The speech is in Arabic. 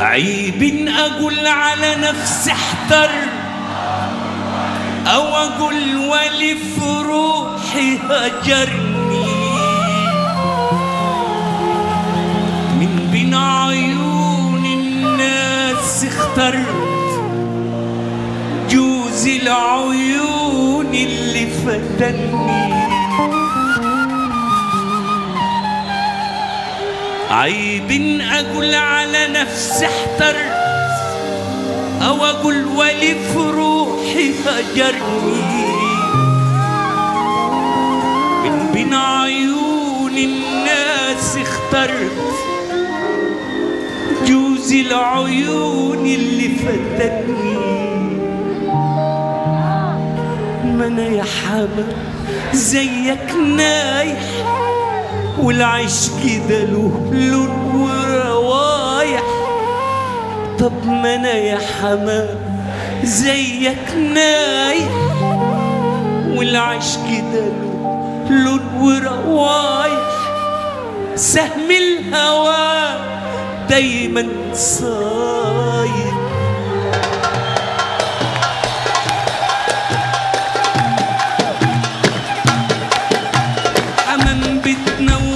عيب أقول على نفسي احتر أو أقول ولي في روحي هجرني. من بين عيون الناس اخترت جوز العيون اللي فتني. عيب أقول على نفسي احترت أو أقول ولي في روحي هجرني. من بين عيون الناس اخترت جوز العيون اللي فتني ما أنا يا حما زيك نايح والعيش كده له لون وروايح. طب ما أنا يا حمام زيك نايح والعيش كده له لون وروايح. سهم الهوى دايما صايم. حمام بتنور